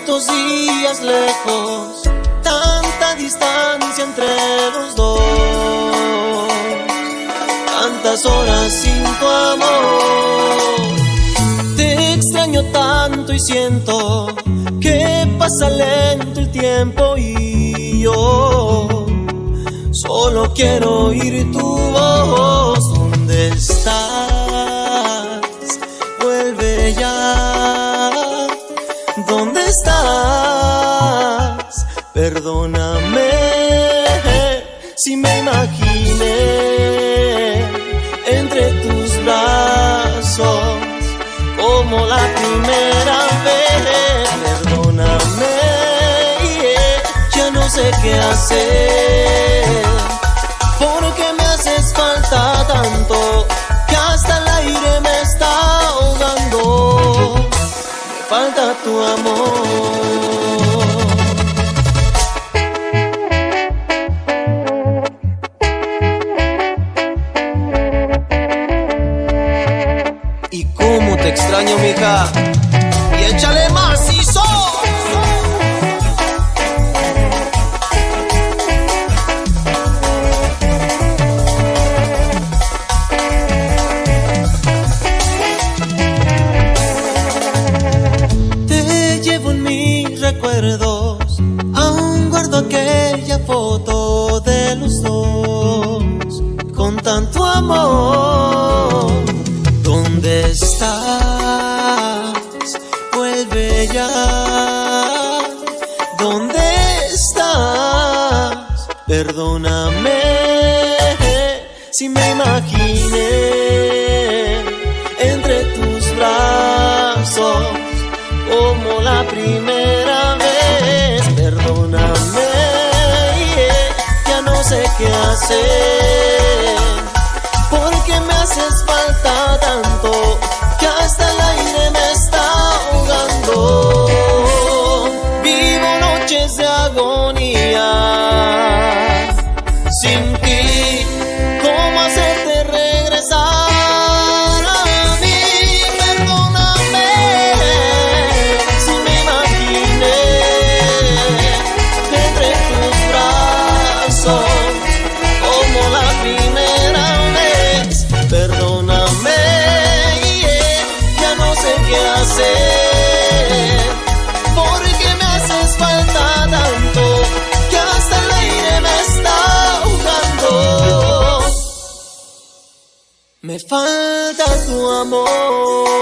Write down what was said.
Tantos días lejos, tanta distancia entre los dos. Tantas horas sin tu amor. Te extraño tanto y siento que pasa lento el tiempo y yo solo quiero oír tu voz. ¿Dónde estás? Perdóname si me imaginé entre tus brazos como la primera vez. Perdóname, ya no sé qué hacer. Porque me haces falta tanto falta tu amor. Y cómo te extraño, mija. Y échale más, aún guardo aquella foto de los dos con tanto amor. ¿Dónde estás? Vuelve ya. ¿Dónde estás? Perdóname si me imaginé qué hacer. Qué hacer. Porque me haces falta tanto que hasta el aire me está ahogando. Me falta tu amor.